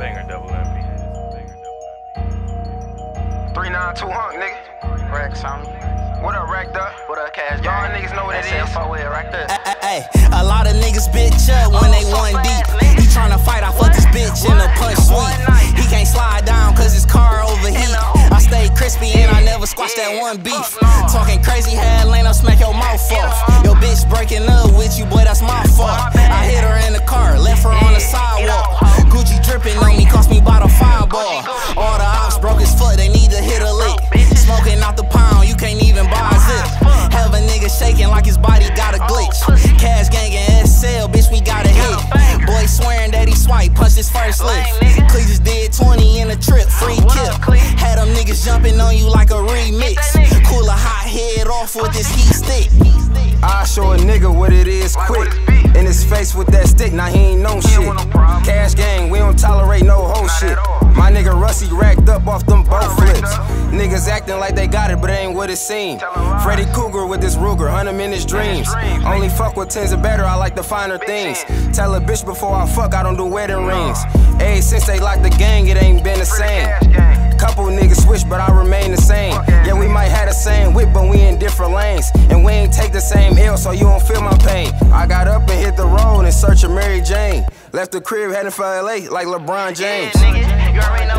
banger double MP. 392 Unk, nigga. Rex on. What up, Racked Up? What up, Cash Y'all niggas know what it That's is. F4 with right there. Hey, a lot of niggas bitch up when they oh, one deep. He tryna fight, I fuck this bitch in a punch suite. He can't slide down cause his car overheat. I stay crispy and I never squash that one beef. Talking crazy, had Leno smack your mouth off. Your bitch breaking up with you, boy, swipe, punched his first lift. Cletus did 20 in a trip, free kill. Had them niggas jumping on you like a remix. Cool a hot head off with this heat stick. I show a nigga what it is quick. In his face with that stick, now he ain't known nigga Russy racked up off them boat flips. Niggas acting like they got it, but ain't what it seemed. Freddy Krueger with this Ruger, hunt him in his dreams. Only fuck with tens and better, I like the finer things. Tell a bitch before I fuck, I don't do wedding rings. Hey, since they locked the gang, it ain't been the same. Couple niggas switch, but I remain the same. Yeah, we might have the same whip, but we in different lanes. And we ain't take the same L, so you don't feel my pain. I got up and hit the road in search of Mary Jane. Left the crib heading for LA like LeBron James. Yeah,